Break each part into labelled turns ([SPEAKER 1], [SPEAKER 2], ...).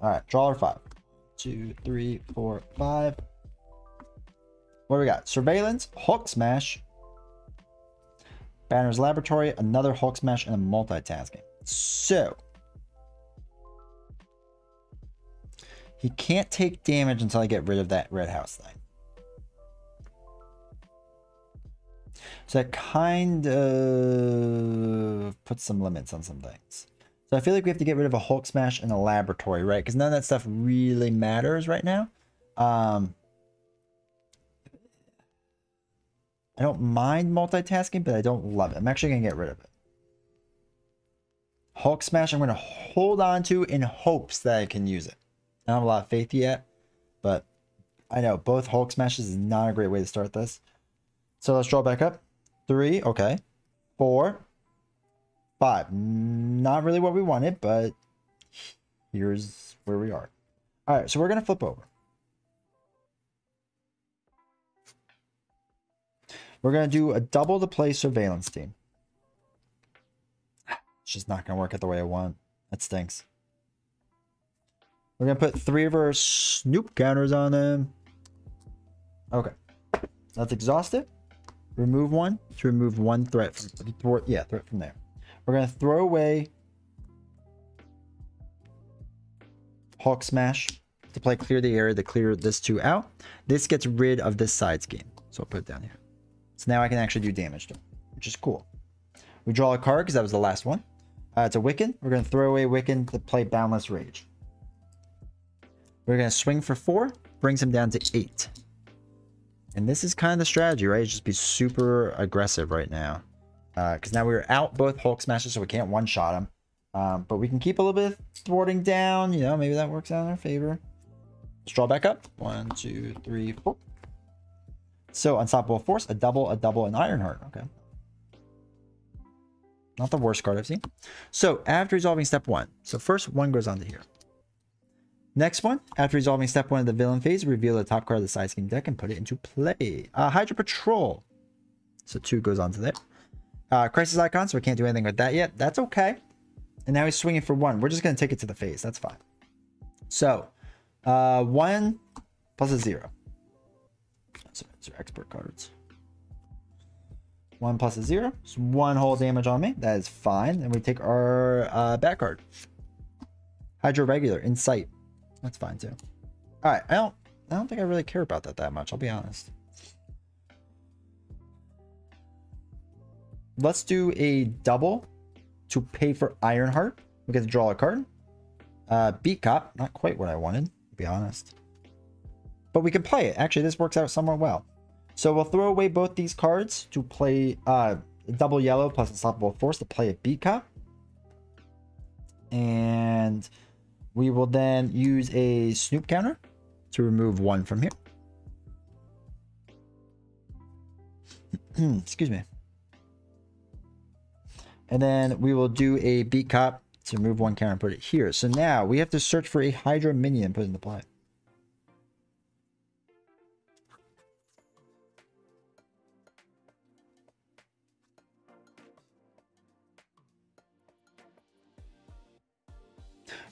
[SPEAKER 1] All right, draw our five. Two, three, four, five. What do we got? Surveillance, Hulk Smash, Banner's Laboratory, another Hulk Smash, and a multitasking. So, he can't take damage until I get rid of that red house thing. So that kind of puts some limits on some things. So I feel like we have to get rid of a Hulk Smash and a Laboratory, right? Because none of that stuff really matters right now. Um, I don't mind multitasking, but I don't love it. I'm actually going to get rid of it. Hulk Smash, I'm going to hold on to in hopes that I can use it. I don't have a lot of faith yet, but I know both Hulk Smashes is not a great way to start this. So let's draw back up. Three, okay. Four, five. Not really what we wanted, but here's where we are. All right, so we're going to flip over. We're going to do a double to play surveillance team. It's just not going to work out the way I want. That stinks. We're going to put three of our snoop counters on them. Okay. Let's exhaust it. Remove one to remove one threat. From, yeah, threat from there. We're going to throw away Hulk Smash to play clear the area to clear this two out. This gets rid of this side scheme. So I'll put it down here. So now I can actually do damage to him, which is cool. We draw a card because that was the last one. Uh, it's a Wiccan. We're going to throw away Wiccan to play Boundless Rage. We're going to swing for four, brings him down to eight. And this is kind of the strategy, right? Just be super aggressive right now. Because uh, now we're out both Hulk Smashes, so we can't one-shot him. Um, but we can keep a little bit thwarting down. You know, maybe that works out in our favor. Let's draw back up. One, two, three, four. So Unstoppable Force, a double, a double, and Ironheart. Okay. Not the worst card I've seen. So after resolving step one. So first one goes on to here. Next one, after resolving step one of the villain phase, reveal the top card of the side scheme deck and put it into play. Uh, Hydra Patrol. So two goes on to there. Uh, Crisis Icon, so we can't do anything with that yet. That's okay. And now he's swinging for one. We're just going to take it to the face. That's fine. So, uh, one plus a zero. So these are expert cards. One plus a zero. So one whole damage on me. That is fine. And we take our uh, back card. Hydra Regular, Insight. That's fine too. All right. I don't. I don't think I really care about that that much. I'll be honest. Let's do a double to pay for Ironheart. We get to draw a card. Uh, Beat Cop. Not quite what I wanted, to be honest. But we can play it. Actually, this works out somewhat well. So we'll throw away both these cards to play uh, double yellow plus unstoppable force to play a beat cop. And we will then use a snoop counter to remove one from here. Excuse me. And then we will do a beat cop to remove one counter and put it here. So now we have to search for a Hydra minion put it the play.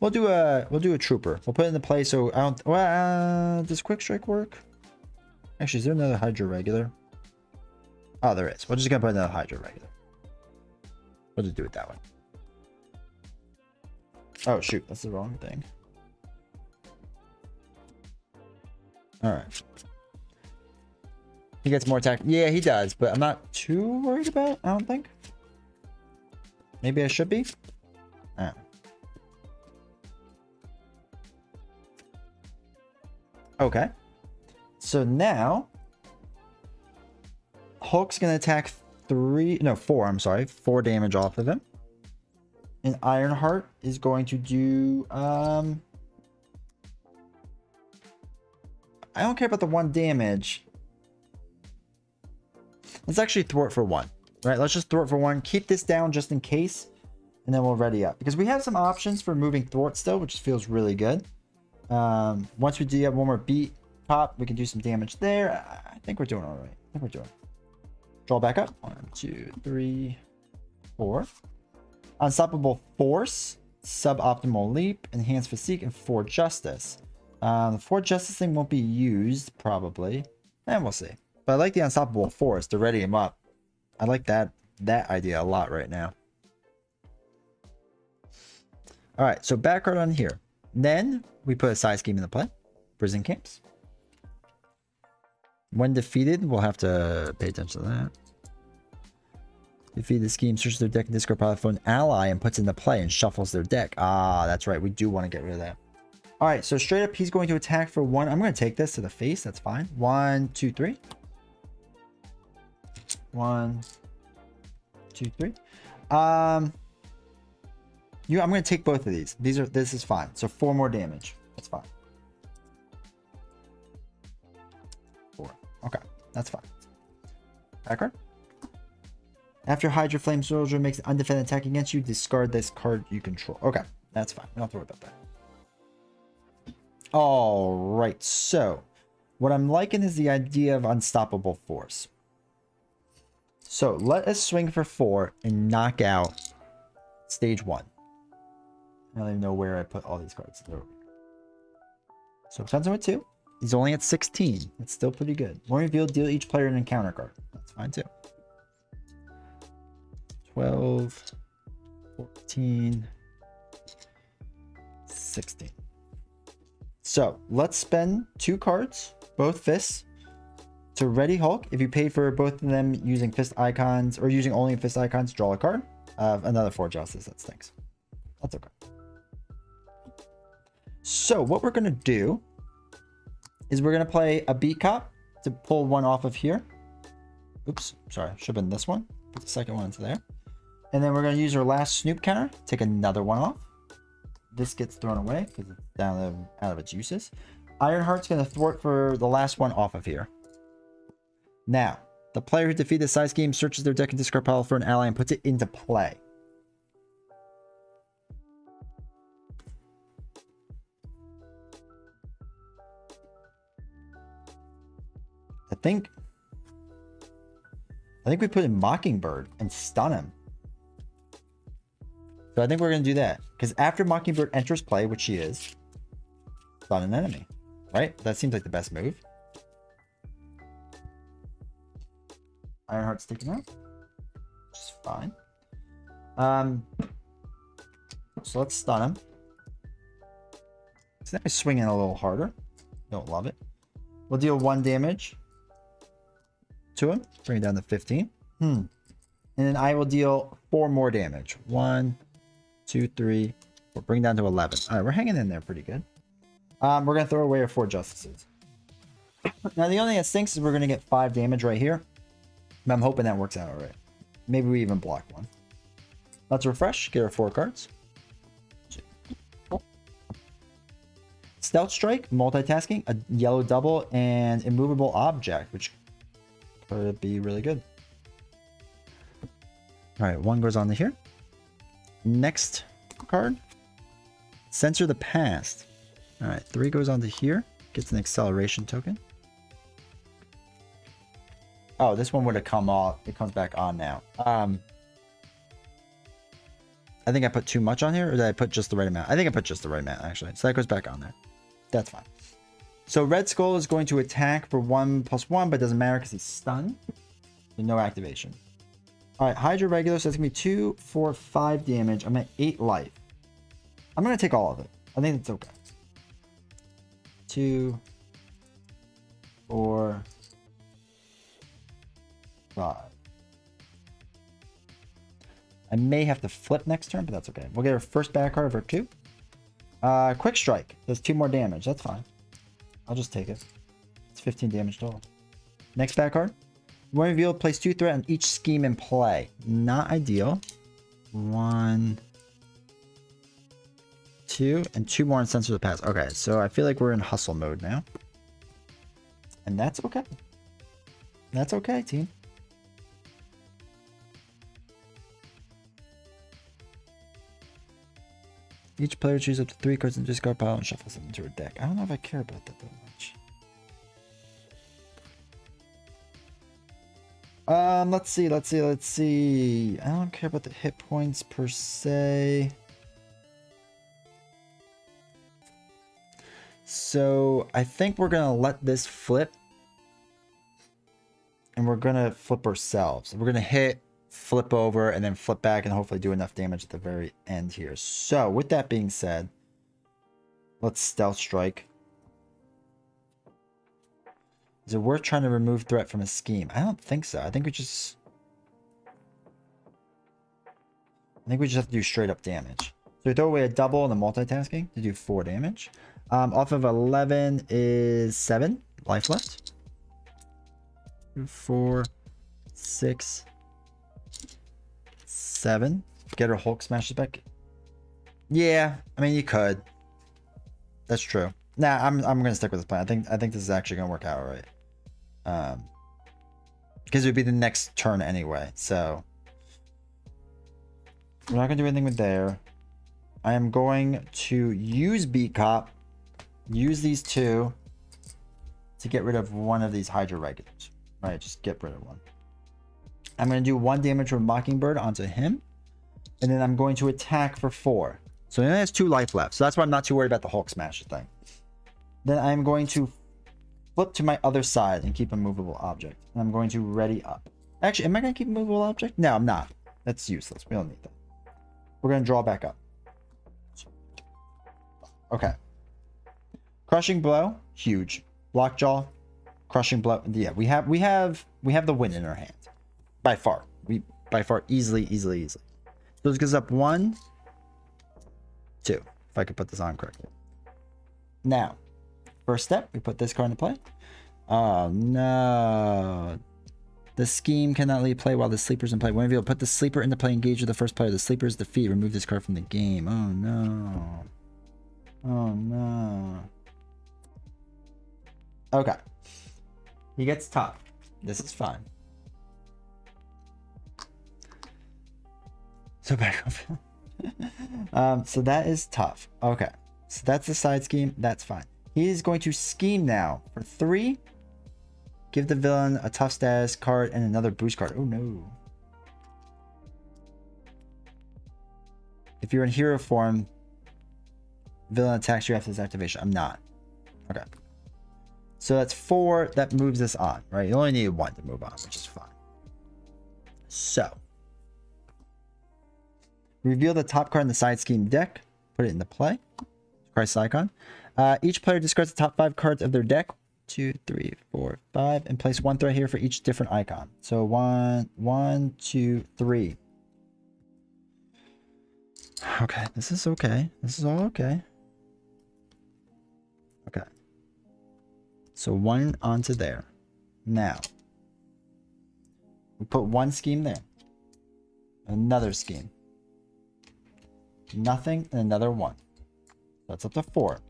[SPEAKER 1] We'll do a we'll do a trooper. We'll put it in the play. So I don't. Well, uh, does quick strike work? Actually, is there another Hydra regular? Oh, there is. We're just gonna put another Hydra regular. We'll just do it that way. Oh shoot, that's the wrong thing. All right. He gets more attack. Yeah, he does, but I'm not too worried about. It, I don't think. Maybe I should be. Ah. Okay. So now Hulk's gonna attack three, no, four, I'm sorry, four damage off of him. And Ironheart is going to do, um, I don't care about the one damage. Let's actually thwart for one, right? Let's just thwart for one. Keep this down just in case, and then we'll ready up. Because we have some options for moving thwart still, which feels really good. Um, once we do have one more beat cop, we can do some damage there. I think we're doing all right. I think we're doing. Draw back up. One, two, three, four. Unstoppable Force. Suboptimal Leap, Enhanced Physique, and For Justice. Um, the For Justice thing won't be used, probably. And we'll see. But I like the Unstoppable Force to ready him up. I like that that idea a lot right now. Alright, so back card on here. Then we put a side scheme into play. Prison Camps. When defeated, we'll have to pay attention to that. Defeat the scheme, searches their deck and discard pile for an ally and puts into play and shuffles their deck. Ah, that's right. We do want to get rid of that. All right, so straight up, he's going to attack for one. I'm going to take this to the face. That's fine. One, two, three. One, two, three. Um, you, I'm going to take both of these. These are. This is fine. So four more damage. That's fine. That's fine. Back. After Hydra Flame Soldier makes an undefended attack against you, discard this card you control. Okay, that's fine. To worry about that. All right, so what I'm liking is the idea of unstoppable force. So let us swing for four and knock out stage one. I don't even know where I put all these cards. So Sunset with two. He's only at 16. That's still pretty good. One reveal, deal each player an encounter card. That's fine too. 12, 14, 16. So let's spend two cards, both fists, to ready Hulk. If you pay for both of them using fist icons or using only fist icons, draw a card. Uh, another For Justice. That stinks. That's okay. So what we're going to do is we're going to play a beat cop to pull one off of here. Oops, sorry, should have been this one. Put the second one into there. And then we're going to use our last Snoop counter, take another one off. This gets thrown away because it's down of, out of its uses. Ironheart's going to thwart for the last one off of here. Now, the player who defeated the side scheme searches their deck and discard pile for an ally and puts it into play. Think I think we put in Mockingbird and stun him. So I think we're going to do that. Because after Mockingbird enters play, which she is, stun an enemy. Right? That seems like the best move. Ironheart's taken out. Which is fine. Um, so let's stun him. So now he's swinging a little harder. Don't love it. We'll deal one damage to him. Bring it down to 15. Hmm. And then I will deal four more damage. One, two, three, four. Bring down to 11. All right, we're hanging in there pretty good. Um, we're going to throw away our For Justices. now, the only thing that stinks is we're going to get five damage right here. I'm hoping that works out all right. Maybe we even block one. Let's refresh. Get our four cards. Stealth Strike, multitasking, a yellow double, and immovable object, which could be really good. All right, one goes on to here. Next card, Censor the Past. All right, three goes on to here. Gets an acceleration token. Oh, this one would have come off. It comes back on now. Um, I think I put too much on here, or did I put just the right amount? I think I put just the right amount, actually. So that goes back on there. That's fine. So Red Skull is going to attack for one plus one, but doesn't matter because he's stunned. So no activation. All right, Hydra regular, so that's gonna be two, four, five damage. I'm at eight life. I'm gonna take all of it. I think it's okay. Two, four, five. I may have to flip next turn, but that's okay. We'll get our first back card of our two. Uh, quick strike does two more damage. That's fine. I'll just take it. It's 15 damage total. Next back card. When revealed, place two threat on each scheme in play. Not ideal. One, two, and two more in Censor the Past. Okay, so I feel like we're in hustle mode now. And that's okay. That's okay, team. Each player chooses up to three cards in the discard pile and shuffles them into her deck. I don't know if I care about that that much. Um, let's see, let's see, let's see. I don't care about the hit points per se. So I think we're going to let this flip. And we're going to flip ourselves. We're going to hit flip over, and then flip back and hopefully do enough damage at the very end here. So with that being said, let's stealth strike. Is it worth trying to remove threat from a scheme? I don't think so. I think we just... I think we just have to do straight up damage. So we throw away a double and a multitasking to do 4 damage. Um, off of 11 is 7 life left. 4, 6, 7. Get her Hulk smashes back. Yeah, I mean, you could. That's true. Nah, I'm, I'm to stick with this plan. I think I think this is actually to work out right. Um, because it would be the next turn anyway, so... We're not to do anything with there. I am going to use Beat Cop, use these two to get rid of one of these Hydra regulars. Right, just get rid of one. I'm going to do one damage from Mockingbird onto him. And then I'm going to attack for four. So he only has two life left. So that's why I'm not too worried about the Hulk Smash thing. Then I'm going to flip to my other side and keep immovable object. And I'm going to ready up. Actually, am I going to keep immovable object? No, I'm not. That's useless. We don't need that. We're going to draw back up. Okay. Crushing blow, huge. Lockjaw, crushing blow. Yeah, we have we have we have the win in our hand. By far. We by far easily, easily, easily. So this goes up one, two. If I could put this on correctly. Now, first step, we put this card into play. Oh no. The scheme cannot leave play while the sleeper's in play. When you put the sleeper into play, engage with the first player. The sleeper is defeat. Remove this card from the game. Oh no. Oh no. Okay. He gets tough. This is fine. So back up. um, so that is tough. Okay. So that's the side scheme. That's fine. He is going to scheme now for three. Give the villain a tough status card and another boost card. Oh no. If you're in hero form, villain attacks you after this activation. I'm not. Okay. So that's four. That moves us on, right? You only need one to move on, which is fine. So. Reveal the top card in the side scheme deck. Put it into play. Christ icon. Uh, each player discards the top five cards of their deck. Two, three, four, five. And place one threat here for each different icon. So one, one, two, three. Okay, this is okay. This is all okay. Okay. So one onto there. Now, we put one scheme there. Another scheme. Nothing and another one. That's up to four.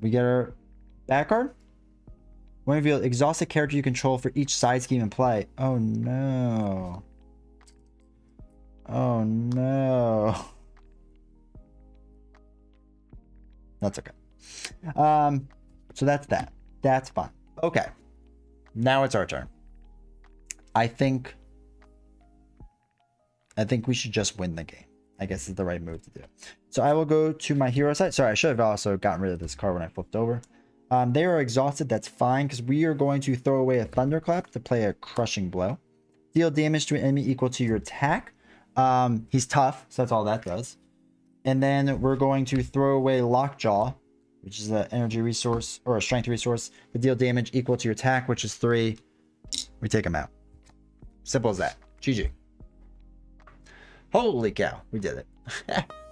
[SPEAKER 1] We get our back card. When revealed, exhaust a character you control for each side scheme in play. Oh no. Oh no. That's okay. Um, so that's that. That's fine. Okay. Now it's our turn. I think I think we should just win the game. I guess is the right move to do. So I will go to my hero side. Sorry, I should have also gotten rid of this card when I flipped over. Um, they are exhausted. That's fine because we are going to throw away a Thunderclap to play a Crushing Blow. Deal damage to an enemy equal to your attack. Um, he's tough, so that's all that does. And then we're going to throw away Lockjaw, which is an energy resource or a strength resource to deal damage equal to your attack, which is three. We take him out. Simple as that. GG. Holy cow, we did it.